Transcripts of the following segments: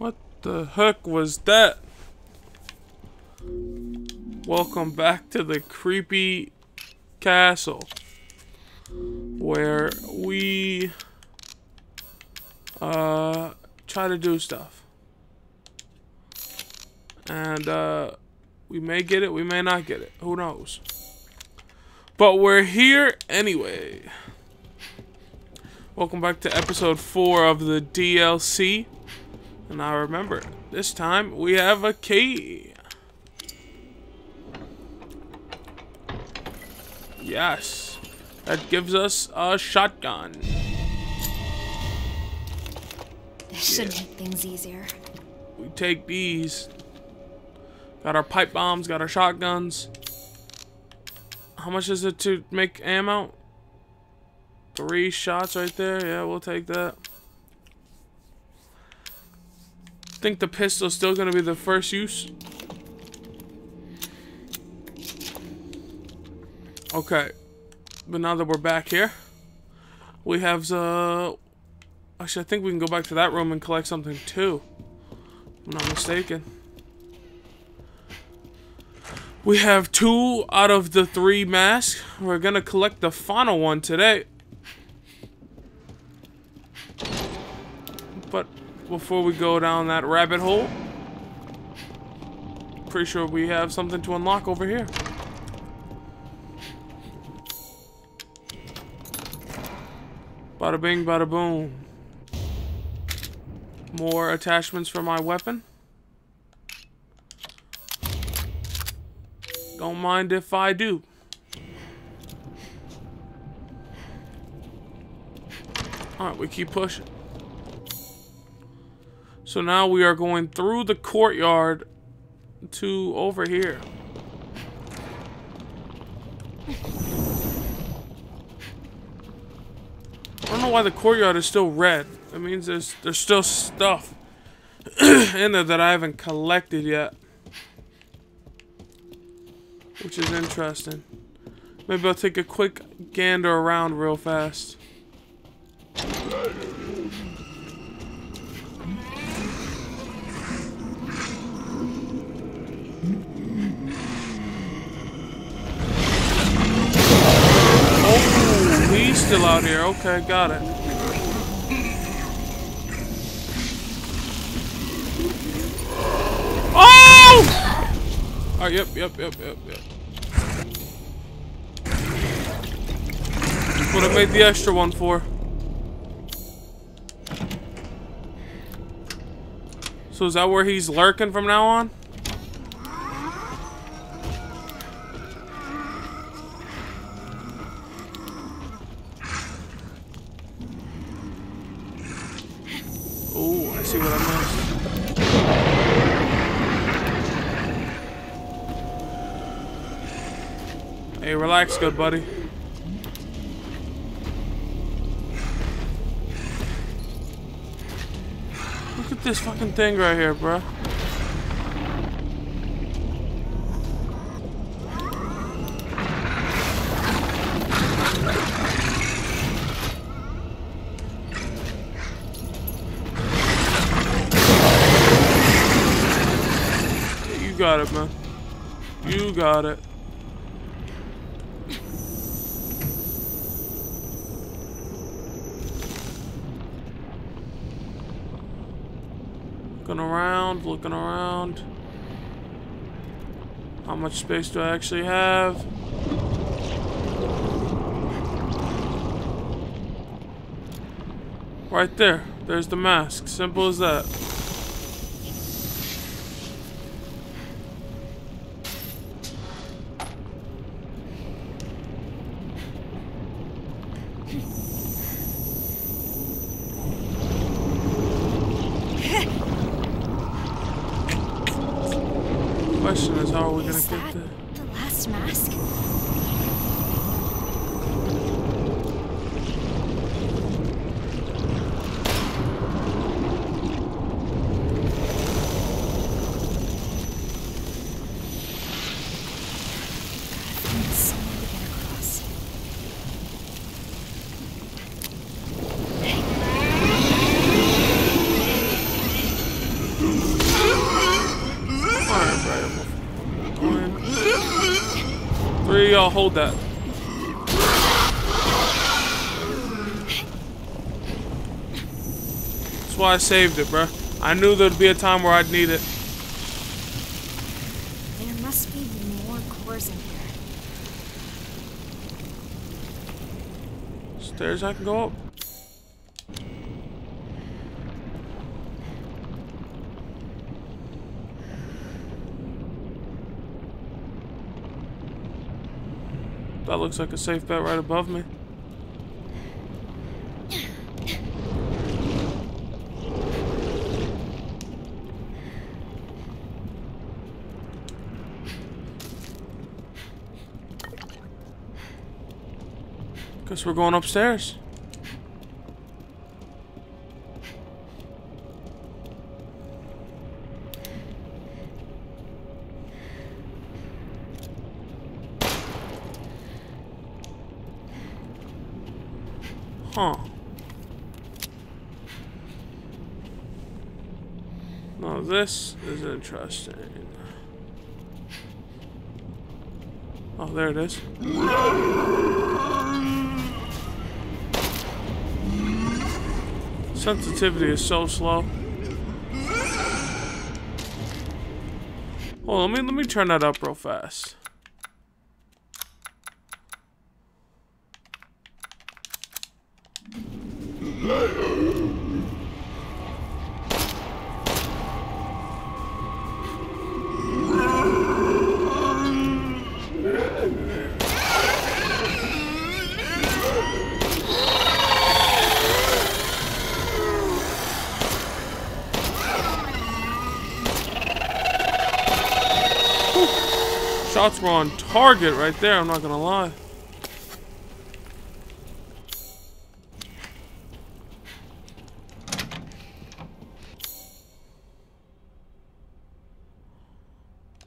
What the heck was that? Welcome back to the creepy castle where we uh try to do stuff. And uh we may get it, we may not get it. Who knows? But we're here anyway. Welcome back to episode 4 of the DLC. And now remember, this time we have a key. Yes. That gives us a shotgun. This should make things easier. We take these. Got our pipe bombs, got our shotguns. How much is it to make ammo? Three shots right there. Yeah, we'll take that. Think the pistol's still gonna be the first use. Okay. But now that we're back here, we have the... Actually, I think we can go back to that room and collect something too. I'm not mistaken. We have two out of the three masks. We're gonna collect the final one today. But before we go down that rabbit hole, pretty sure we have something to unlock over here. Bada bing, bada boom. More attachments for my weapon. Don't mind if I do. Alright, we keep pushing. So now we are going through the courtyard to over here. I don't know why the courtyard is still red. That means there's there's still stuff in there that I haven't collected yet. Which is interesting. Maybe I'll take a quick gander around real fast. Still out here. Okay, got it. Oh! Oh, yep, yep, yep, yep, yep. What I made the extra one for. So is that where he's lurking from now on? Oh, I see what I missed. Hey, relax, good buddy. Look at this fucking thing right here, bro. You got it, man. You got it. Looking around, looking around. How much space do I actually have? Right there. There's the mask. Simple as that. Question is, how are we gonna Is get that there? the last mask? Find some way to get across. Uh, hold that. That's why I saved it, bruh. I knew there'd be a time where I'd need it. There must be more cores in here. Stairs I can go up. That looks like a safe bet right above me. Guess we're going upstairs. Huh. Now this is interesting. Oh, there it is. Sensitivity is so slow. On, let me let me turn that up real fast. Shots were on target right there, I'm not gonna lie.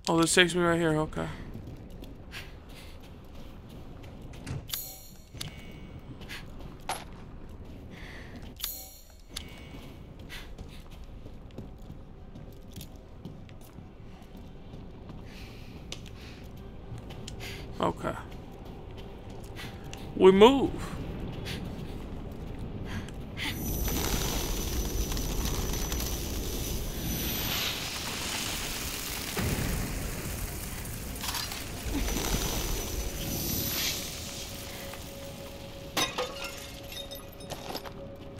Oh, this takes me right here, okay. We move.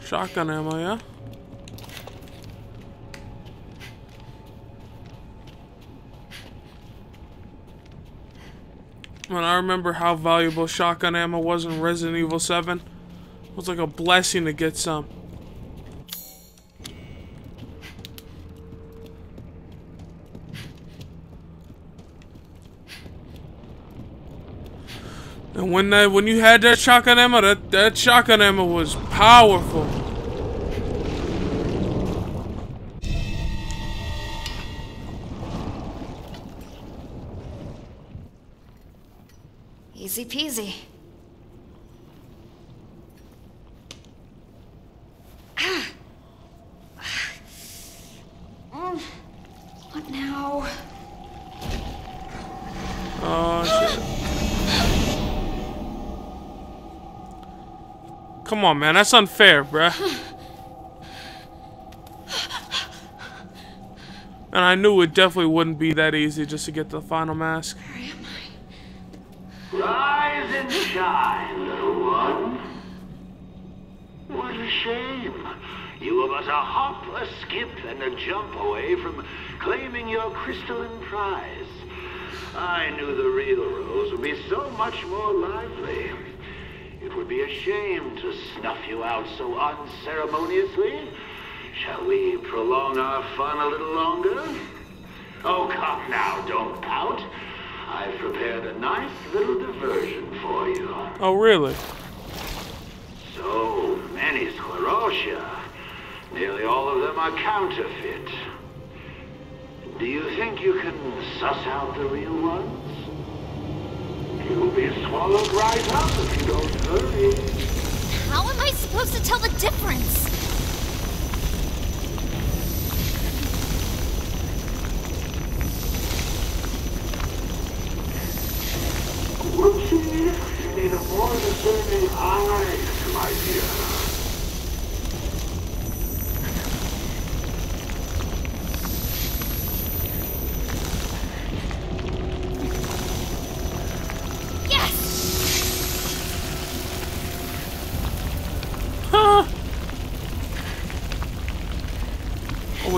Shotgun ammo, yeah? When I remember how valuable shotgun ammo was in Resident Evil 7. It was like a blessing to get some. And when when you had that shotgun ammo, that, that shotgun ammo was powerful. Peasy. Mm. What now? Oh shit. Come on, man. That's unfair, bruh. And I knew it definitely wouldn't be that easy just to get the final mask. Rise and shine, little one. What a shame. You were but a hop, a skip, and a jump away from claiming your crystalline prize. I knew the real Rose would be so much more lively. It would be a shame to snuff you out so unceremoniously. Shall we prolong our fun a little longer? Oh, come now, don't pout. I've prepared a nice little diversion for you. Oh, really? So many sclerotia. Nearly all of them are counterfeit. Do you think you can suss out the real ones? You'll be swallowed right up if you don't hurry. How am I supposed to tell the difference?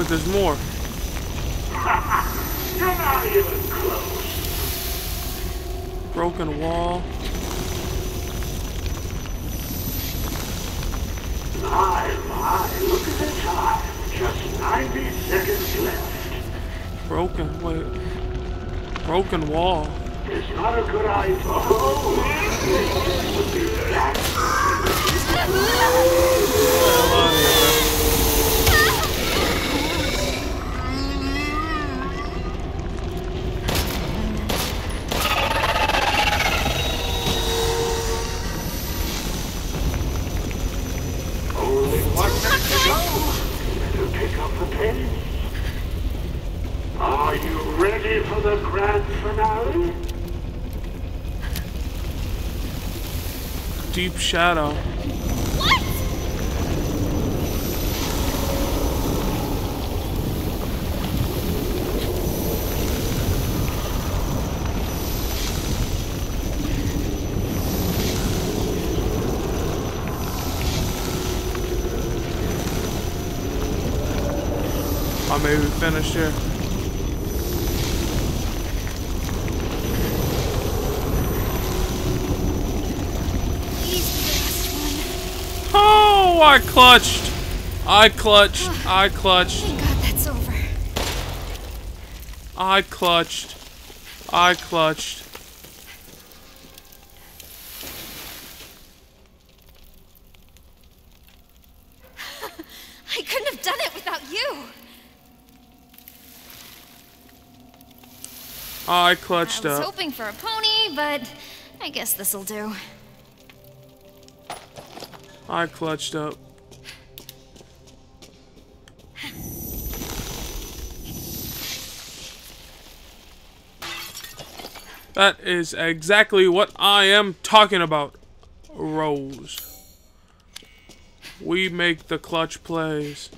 Wait, there's more. Broken wall. My, my, look at the time. Just 90 seconds left. Broken, wait. Broken wall. It's not a good idea. Oh, this would be that. Hell outta here. Only one minute to go. To pick up the pace. Are you ready for the grand finale? Deep shadow. What? I may be finished here. Easy, last one. Oh, I clutched. I clutched. I clutched. Thank God that's over. I clutched. I clutched. I couldn't have done it without you. I I clutched was up. hoping for a pony, but I guess this'll do. I clutched up. That is exactly what I am talking about, Rose. We make the clutch plays.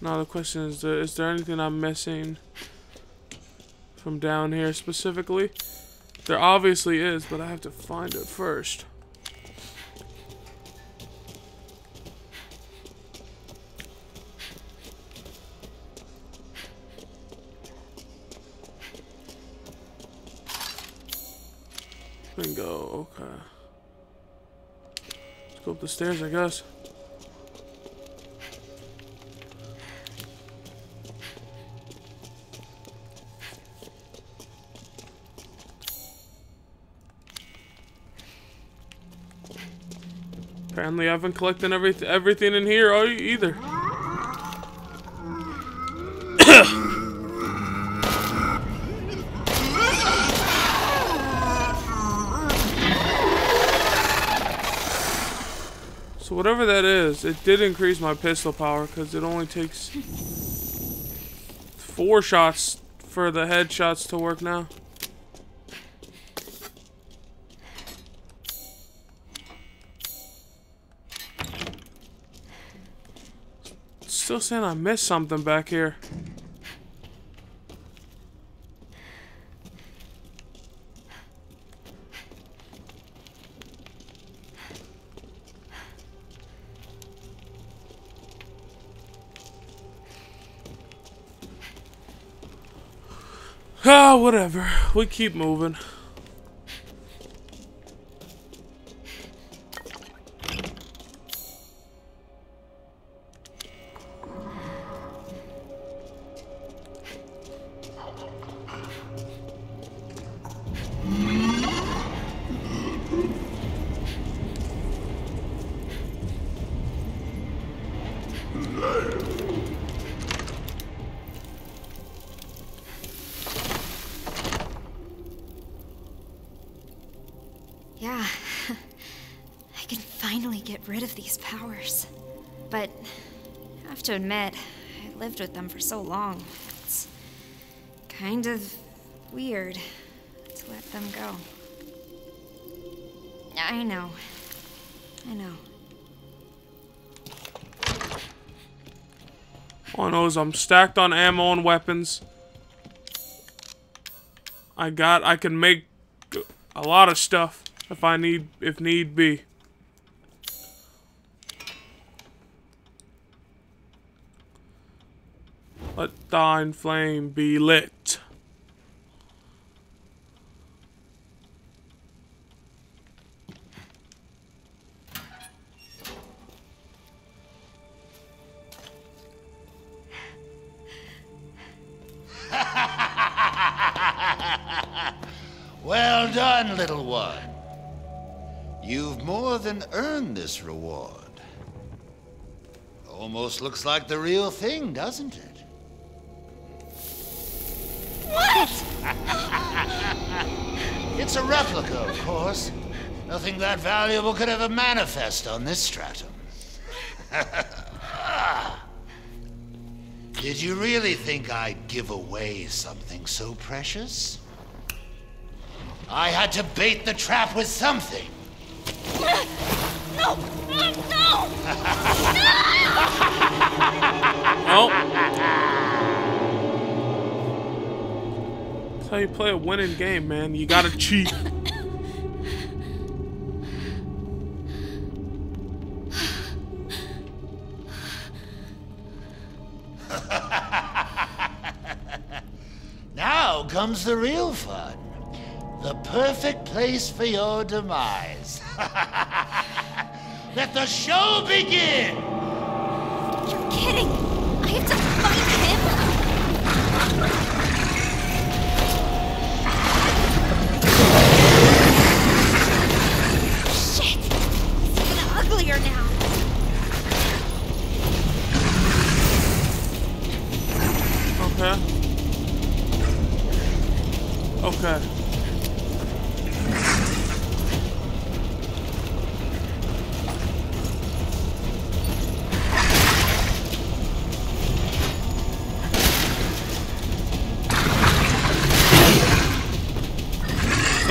Now the question is, uh, is there anything I'm missing from down here specifically? There obviously is, but I have to find it first. Bingo, okay. Let's go up the stairs, I guess. Apparently, I haven't collected every everything in here e- either. Whatever that is, it did increase my pistol power because it only takes four shots for the headshots to work now. Still saying I missed something back here. Ah, whatever. We keep moving. I can finally get rid these powers. But I have to admit, I lived with them for so long. It's kind of weird to let them go. I know. I know. All I know is I'm stacked on ammo and weapons. I got, I can make a lot of stuff if I need, if need be. Let thine flame be lit. Well done, little one. You've more than earned this reward. Almost looks like the real thing, doesn't it? It's a replica, of course. Nothing that valuable could ever manifest on this stratum. Did you really think I'd give away something so precious? I had to bait the trap with something. No! No! No! no! Oh. That's how you play a winning game, man. You gotta cheat. Now comes the real fun. The perfect place for your demise. Let the show begin!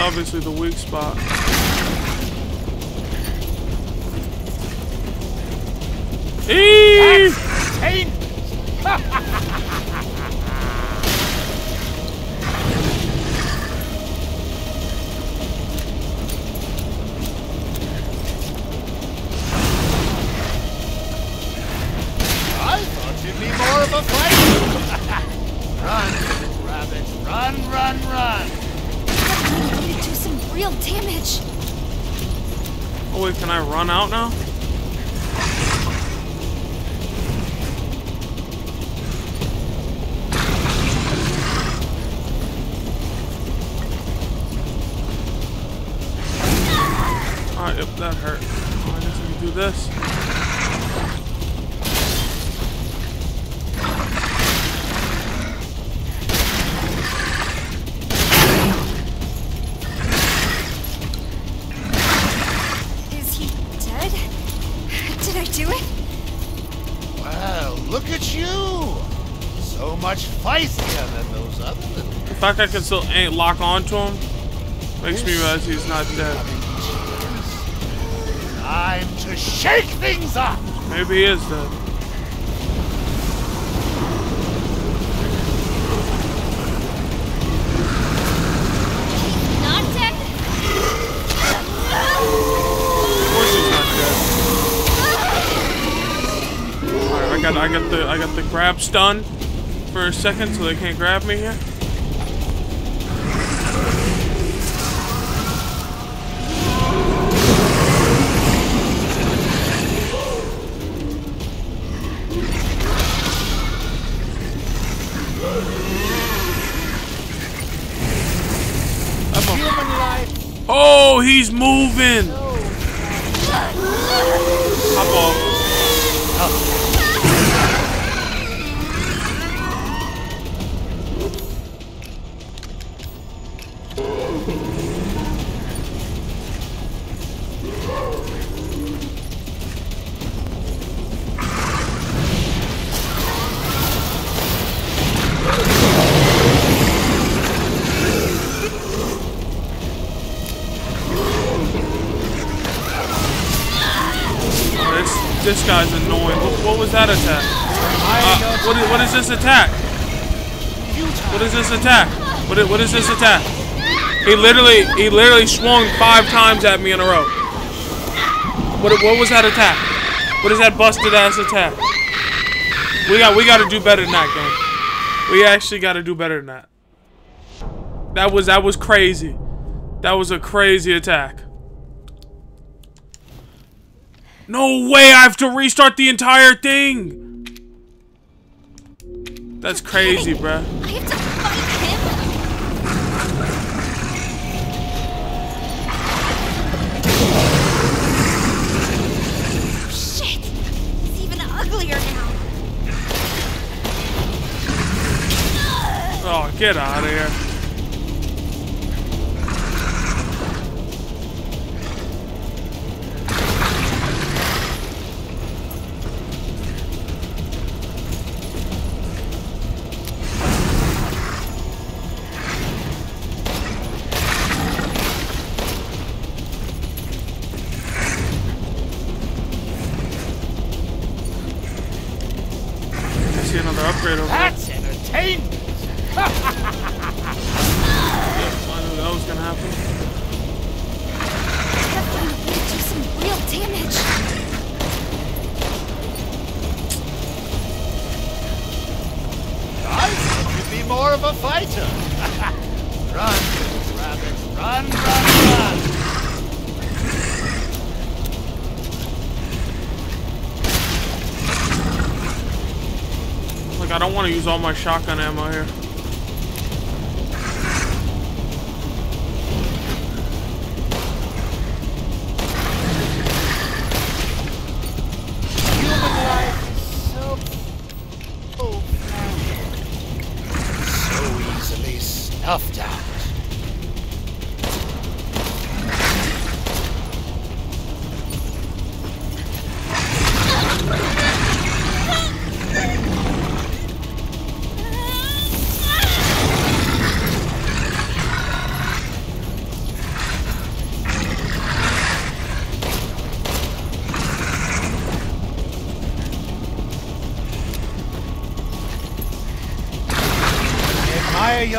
Obviously the weak spot. Eee! Alright, yep, that hurt. I guess I can do this. Is he dead? Did I do it? Well, look at you. So much feistier than those other little The fact I can still ain't lock onto him makes me realize he's not dead. Time to shake things up. Maybe he is dead. Not dead? Of course he's not dead. Alright, I got I got the I got the grab stun for a second so they can't grab me here. Oh, he's moving! Hop off. Oh, that attack? Uh, what, is, what is this attack? What is this attack? What is, what is this attack? He literally he literally swung five times at me in a row. What what was that attack? What is that busted ass attack? We got we got to do better than that, gang. We actually got to do better than that. That was that was crazy. That was a crazy attack. No way! I have to restart the entire thing. That's crazy, bruh. I have to fight him? Shit! He's even uglier now. Oh, get out of here. Use all my shotgun ammo here.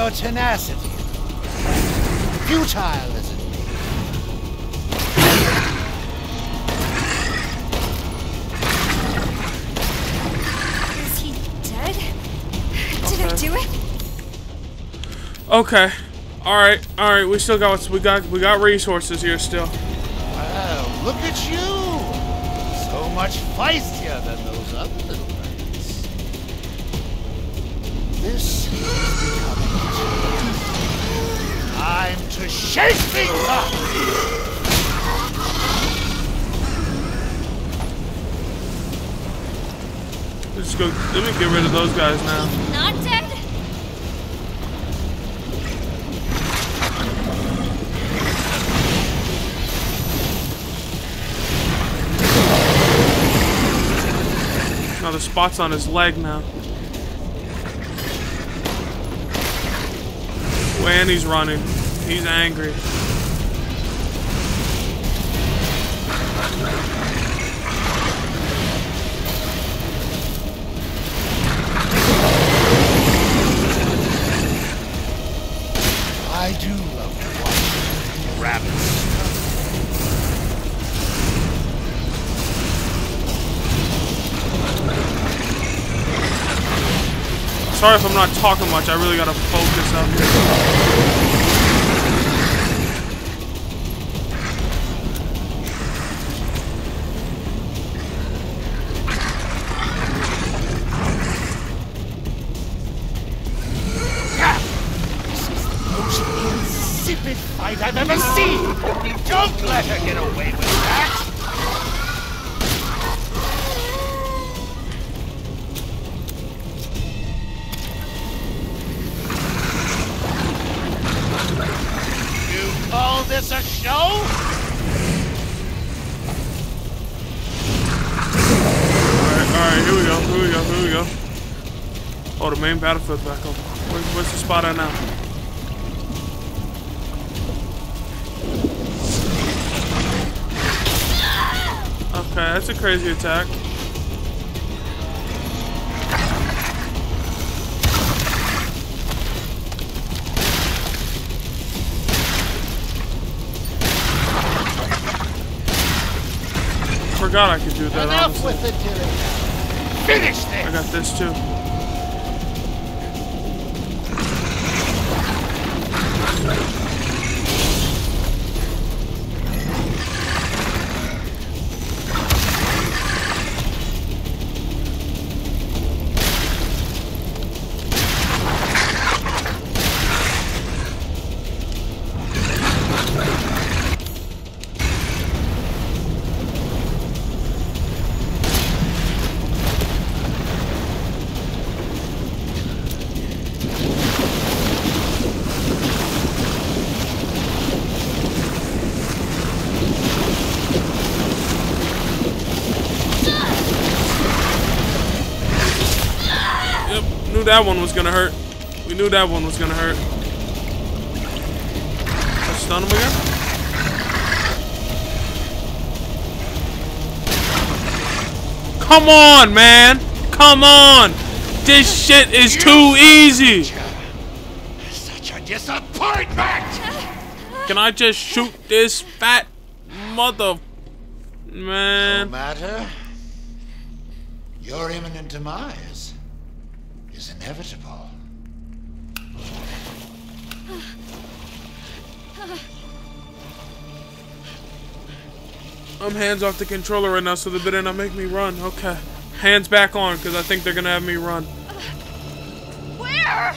Your tenacity. Futile as it may. Is he dead? Did I do it? Okay. All right. All right. We still got we got we got resources here still. Wow, look at you! So much feistier than those other little birds. This is becoming Time to shake things up! Let's go. Let me get rid of those guys now. Not dead? Now the spot's on his leg now. And he's running. He's angry. Sorry if I'm not talking much. I really gotta focus up here. This a show? Alright, alright, here we go, here we go, here we go. Oh, the main battlefield's back up. Where, where's the spot at now? Okay, that's a crazy attack. Forgot I could do that, Enough honestly. with the dilly Finish I got this too. That one was gonna hurt. We knew that one was gonna hurt. Let's stun him again. Come on, man! Come on! This shit is too easy! Such a disappointment! Can I just shoot this fat mother... Man... No matter. Your imminent demise is inevitable. I'm hands off the controller right now so they better not make me run. Okay. Hands back on, because I think they're gonna have me run. Where?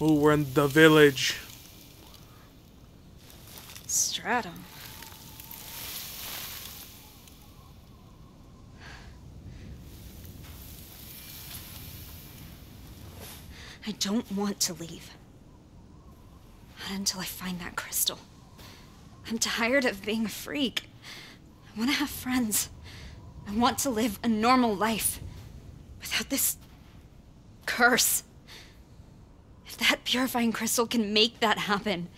Ooh, we're in the village. Stratum. I don't want to leave. Not until I find that crystal. I'm tired of being a freak. I want to have friends. I want to live a normal life without this curse. If purifying crystal can make that happen,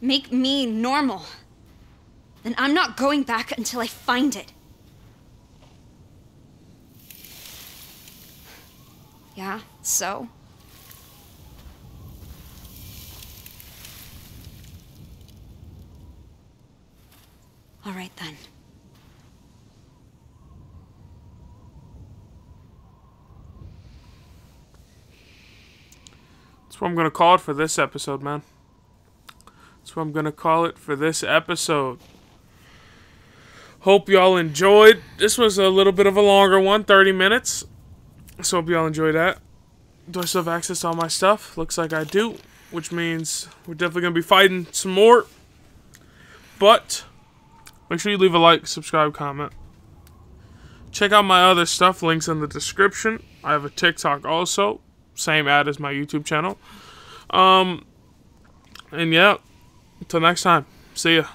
make me normal, then I'm not going back until I find it. Yeah, so? All right then. That's what I'm gonna call it for this episode, man. That's what I'm gonna call it for this episode. Hope y'all enjoyed. This was a little bit of a longer one, 30 minutes. So hope y'all enjoy that. Do I still have access to all my stuff? Looks like I do, which means we're definitely gonna be fighting some more. But make sure you leave a like, subscribe, comment. Check out my other stuff, links in the description. I have a TikTok also, same ad as my YouTube channel. Um, and yeah, until next time, see ya.